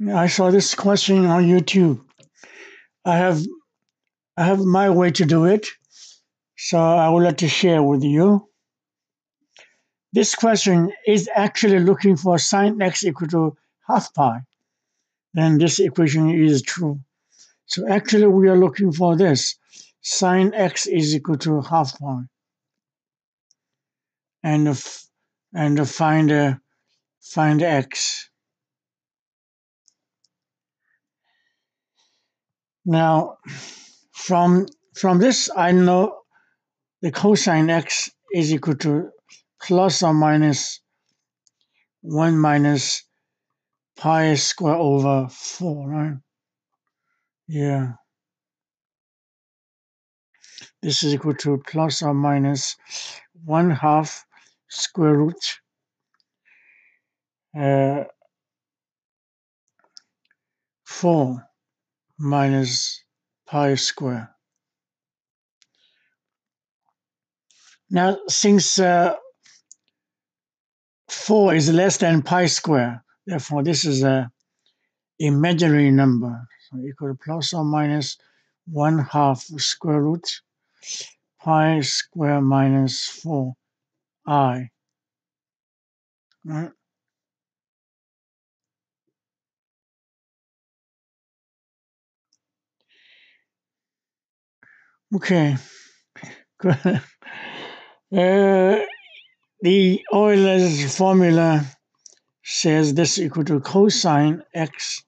I saw this question on YouTube. I have I have my way to do it, so I would like to share with you. This question is actually looking for sine x equal to half pi. Then this equation is true. So actually we are looking for this. Sine x is equal to half pi. And and find uh, find x. Now from from this I know the cosine x is equal to plus or minus 1 minus pi square over 4, right? Yeah. This is equal to plus or minus 1 half square root uh, 4 minus pi square. Now, since uh, 4 is less than pi square, therefore this is a imaginary number. So equal to plus or minus 1 half square root pi square minus 4 i. Right? Okay. Uh, the Euler's formula says this equal to cosine x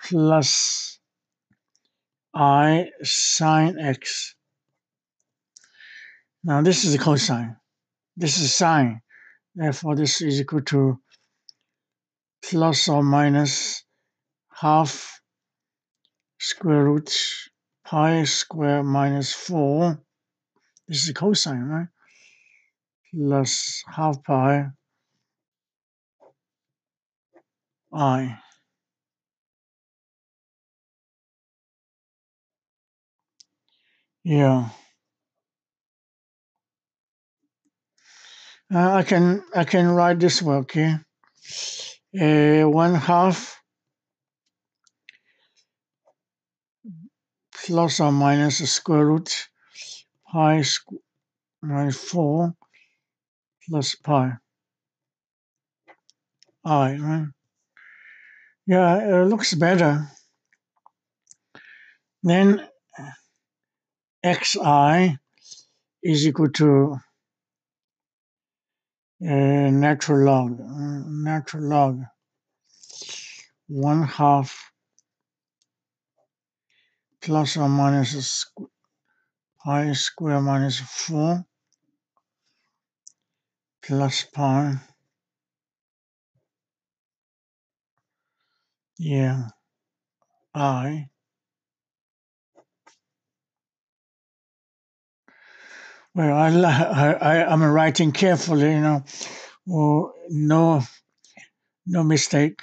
plus i sine x. Now this is a cosine. This is sine. Therefore, this is equal to plus or minus half square root pi square minus 4. This is a cosine, right? Plus half pi i. Yeah. Uh, I can I can write this way, okay? Uh, one half plus or minus the square root pi minus 4 plus pi i, right? Yeah, it looks better. Then xi is equal to uh, natural log, uh, natural log, 1 half plus or minus pi square minus 4 plus pi. Yeah, i. Well, I I I I'm writing carefully, you know, oh, no, no mistake.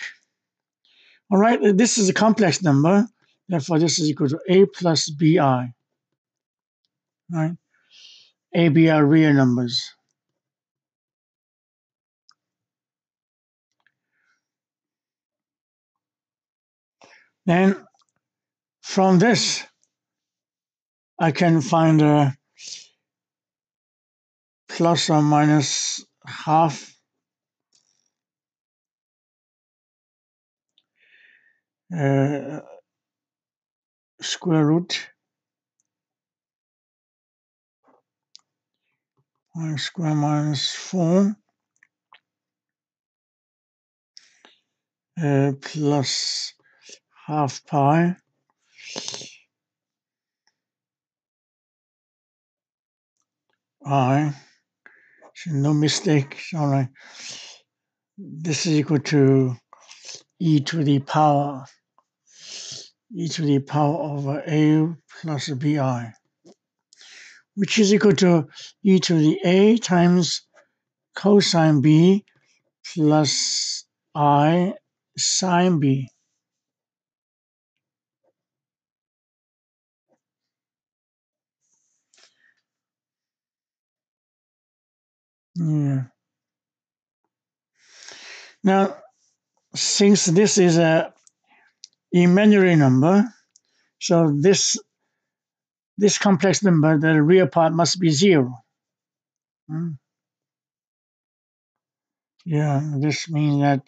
All right, this is a complex number. Therefore, this is equal to a plus bi. Right? A, b are real numbers. Then from this, I can find a plus or minus half uh, square root pi square minus 4 uh, plus half pi i. No mistake. Right. This is equal to e to the power e to the power of a plus bi, which is equal to e to the a times cosine b plus i sine b. Yeah. Now, since this is a imaginary number, so this this complex number, the real part must be zero. Hmm. Yeah, this means that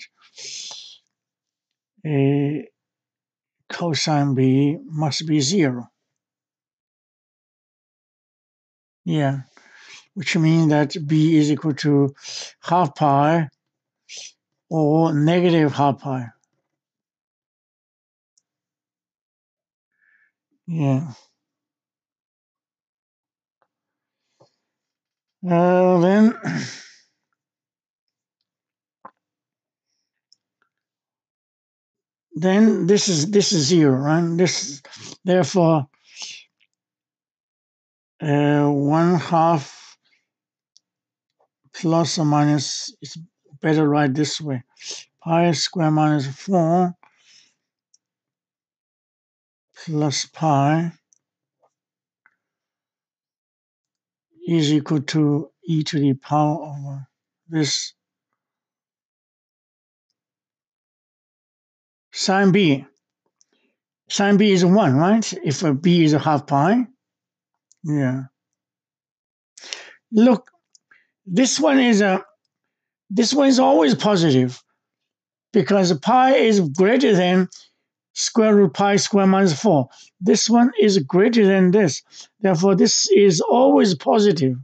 a cosine b must be zero. Yeah, which means that b is equal to half pi or negative half pi. Yeah. Uh, then then this is this is zero, right? This therefore uh, one half plus or minus is better write this way. Pi square minus four plus pi is equal to e to the power over this sine b. Sine b is 1, right? If a b is a half pi. Yeah. Look, this one is a this one is always positive because pi is greater than square root pi square minus 4. This one is greater than this. Therefore, this is always positive.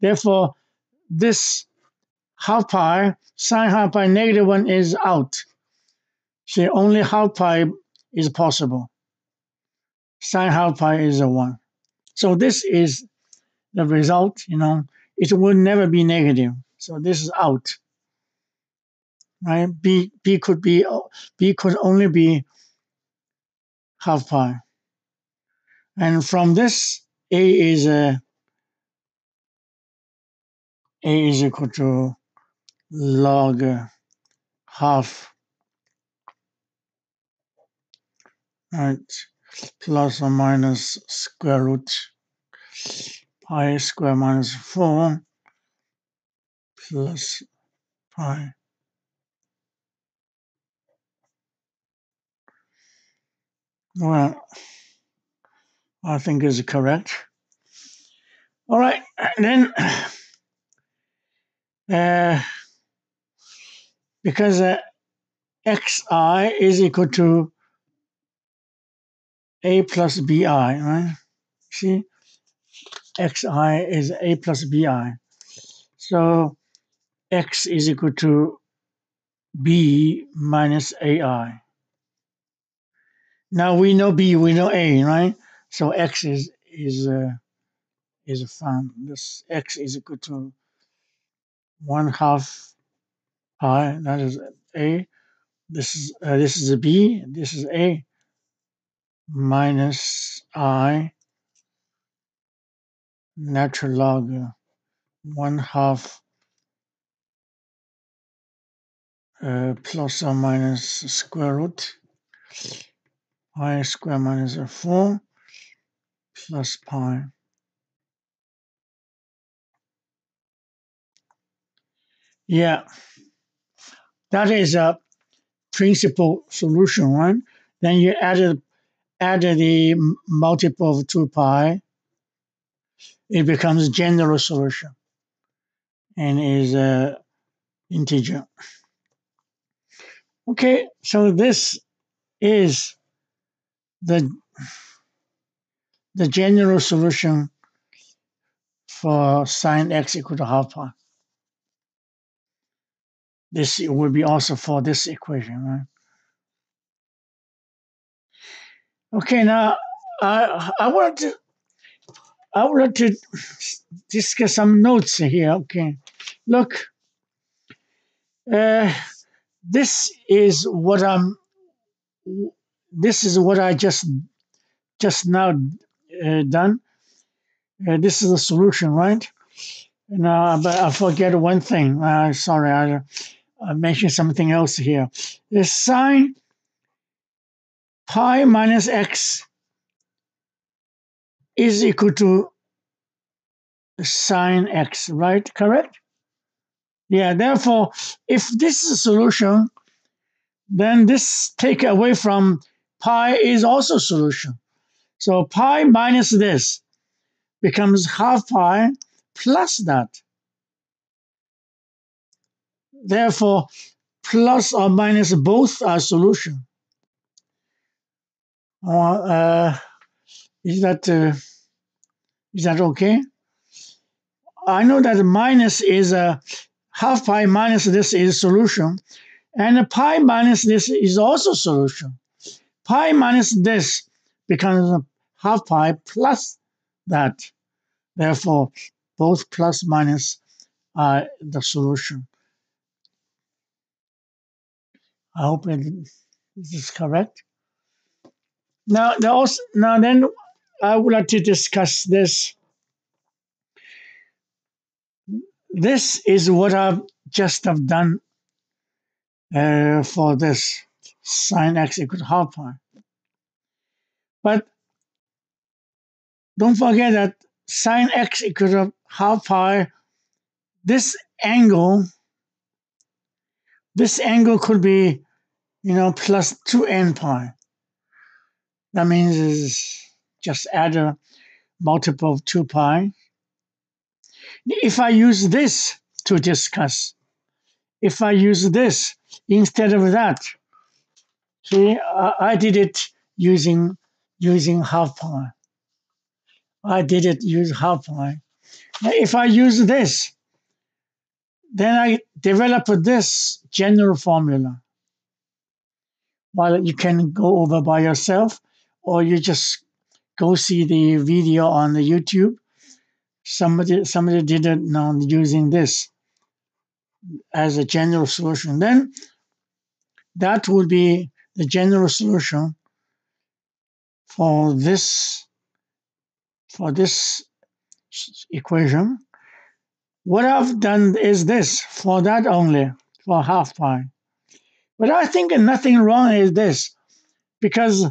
Therefore, this half pi, sine half pi negative 1 is out. See, only half pi is possible. Sine half pi is a 1. So this is the result, you know, it will never be negative. So this is out. Right? B B could be B could only be half pi. And from this A is a A is equal to log half right plus or minus square root pi square minus 4 plus pi. Well, I think is correct. All right, then uh, because uh, xi is equal to a plus bi, right? See, xi is a plus bi. So x is equal to b minus ai. Now we know b, we know a, right? So x is is uh, is found. This x is equal to one half pi. That is a. This is uh, this is a b. This is a minus i natural log one half uh, plus or minus square root pi square minus 4 plus pi. Yeah, that is a principal solution, right? Then you add add the multiple of 2 pi, it becomes general solution and is a integer. Okay, so this is the the general solution for sine x equal to half pi. This will be also for this equation, right? Okay, now I I want to I like to discuss some notes here. Okay, look, uh, this is what I'm. This is what I just just now uh, done. Uh, this is the solution, right? Now, but I forget one thing. Uh, sorry, I, I mentioned something else here. The sine pi minus x is equal to sine x, right? Correct? Yeah, therefore, if this is a solution, then this take away from pi is also solution. So pi minus this becomes half pi plus that. Therefore, plus or minus both are solution. Or, uh, is that uh, is that okay? I know that minus is a half pi minus this is solution, and pi minus this is also solution. Pi minus this becomes half pi plus that. Therefore, both plus minus are the solution. I hope it, this is correct. Now, also, now then, I would like to discuss this. This is what I've just have done uh, for this sine x equals half pi. But don't forget that sine x equals half pi, this angle, this angle could be, you know, plus 2n pi. That means is just add a multiple of 2 pi. If I use this to discuss, if I use this instead of that, see, I did it using using half pi. I did it use half pi. If I use this, then I develop this general formula. Well, you can go over by yourself, or you just go see the video on the YouTube. Somebody somebody did it now using this as a general solution. Then that would be the general solution for this for this equation. What I've done is this for that only, for half pi. But I think nothing wrong is this, because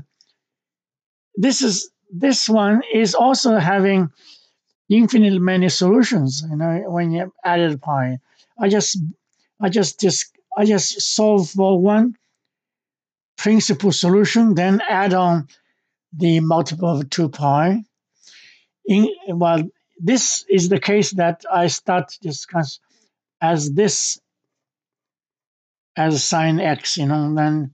this is this one is also having infinitely many solutions. You know, when you added pi, I just I just just I just solve for one principal solution, then add on the multiple of two pi. In well, this is the case that I start discuss as this as sine x. You know, then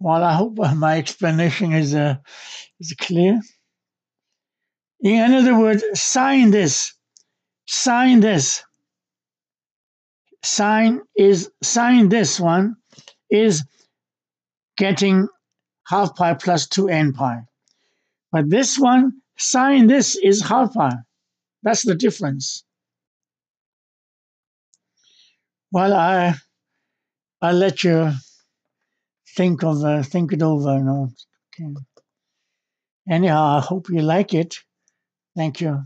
well, I hope my explanation is uh, is clear. In other words, sine this, sine this, sine is sine this one is getting half pi plus 2n pi. But this one, sine this is half pi. That's the difference. Well, I I let you think of uh, think it over. Know. Okay. Anyhow, I hope you like it. Thank you.